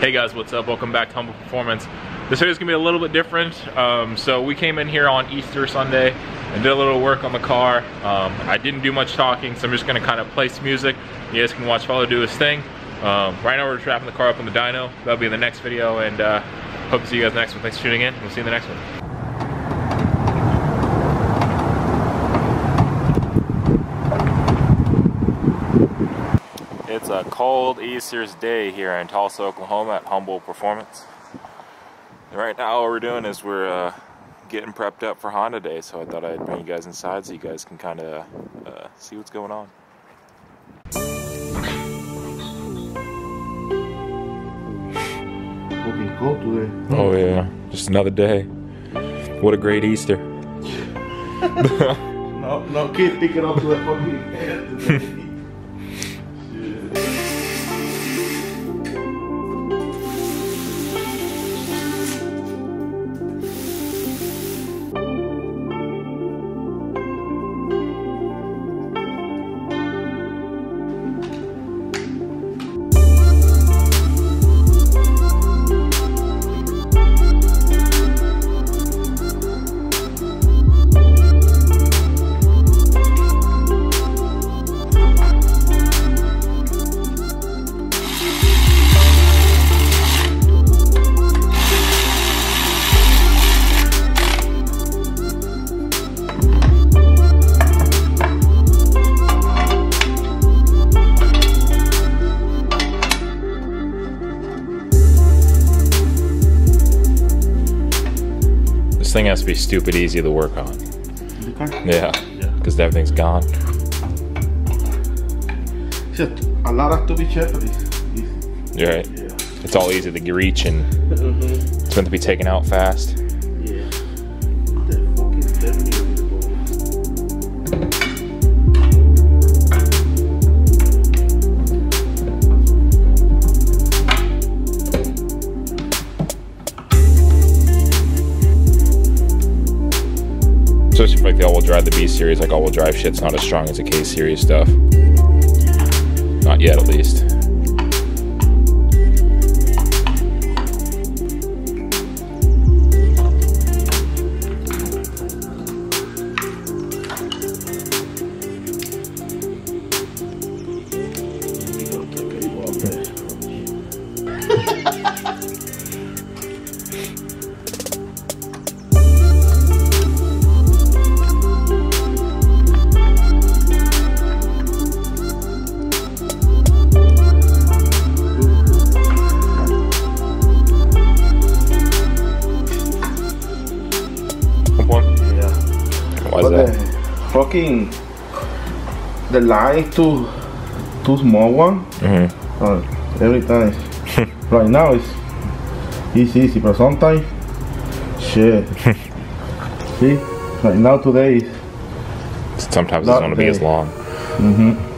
Hey guys, what's up? Welcome back to Humble Performance. This video is gonna be a little bit different. Um, so we came in here on Easter Sunday and did a little work on the car. Um, I didn't do much talking, so I'm just gonna kind of play some music. You guys can watch Falo do his thing. Um, right now we're wrapping the car up on the dyno. That'll be in the next video, and uh, hope to see you guys next one. Thanks for tuning in. We'll see you in the next one. It's a cold Easter's day here in Tulsa, Oklahoma at Humble Performance. And right now all we're doing is we're uh, getting prepped up for Honda Day, so I thought I'd bring you guys inside so you guys can kind of uh, see what's going on. Fucking cold today. Oh yeah, just another day. What a great Easter. No, no kid sticking up to the fucking This thing has to be stupid easy to work on. Car? Yeah, Yeah. because everything's gone. Just a lot of shit, it's easy. You're right. Yeah. It's all easy to reach and Mm-hmm. it's meant to be taken out fast. Especially for like the all-wheel drive, the B series, like all-wheel drive shit's not as strong as the K series stuff. Not yet, at least. Fucking the line is too too small one. hmm Uh, every time. right now it's it's easy, but sometimes shit. See, right now today is Sometimes it's going to be as long. mm-hmm.